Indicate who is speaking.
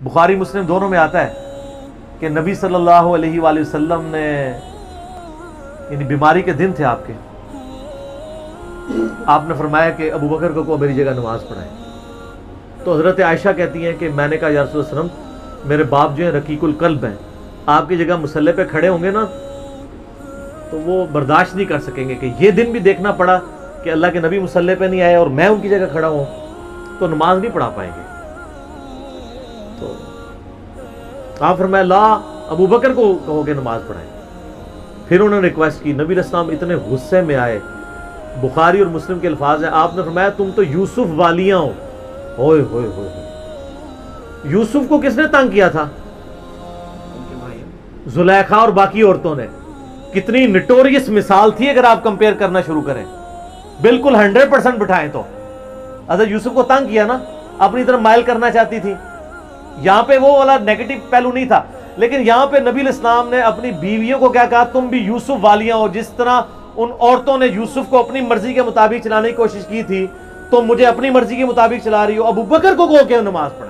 Speaker 1: बुखारी, मुस्लिम दोनों में आता है कि नबी सल्लल्लाहु अलैहि वसल्लम ने यानी बीमारी के दिन थे आपके। आपने फरमाया कि अबू बकर को मेरी जगह नमाज़ पढ़ाए। तो हज़रत आयशा कहती हैं कि मैंने कहा यारसलम मेरे बाप जो हैं रकीकुल कल्ब हैं। आपकी जगह मुसल्ले पे खड़े होंगे ना तो वो बर्दाश्त नहीं कर सकेंगे कि ये दिन भी देखना पड़ा कि अल्लाह के नबी मुसल्ले पे नहीं आए और मैं उनकी जगह खड़ा हूँ। तो नमाज़ नहीं पढ़ा पाएँगे। तो। आप फरमाया ला अबू बकर को कहोगे नमाज़ पढ़ाए। फिर उन्होंने रिक्वेस्ट की नबी इस्लाम इतने गुस्से में आए। बुखारी और मुस्लिम के अल्फाज हैं आपने फरमाया तुम तो यूसुफ वालियाँ हो। होए होए होए। यूसुफ को किसने तंग किया था? जुलेखा और बाकी औरतों ने। कितनी निटोरियस मिसाल थी अगर आप कंपेयर करना शुरू करें। बिल्कुल हंड्रेड परसेंट बिठाएँ तो। अगर यूसुफ को तंग किया ना अपनी तरफ़ माइल करना चाहती थी। यहाँ पे वो वाला नेगेटिव पहलू नहीं था। लेकिन यहाँ पे नबी इस्लाम ने अपनी बीवियों को क्या कहा? तुम भी यूसुफ वालियाँ हो। जिस तरह उन औरतों ने यूसुफ को अपनी मर्ज़ी के मुताबिक चलाने की कोशिश की थी तो मुझे अपनी मर्ज़ी के मुताबिक चला रही हो। अबू बकर को कहो के नमाज़ पढ़ा।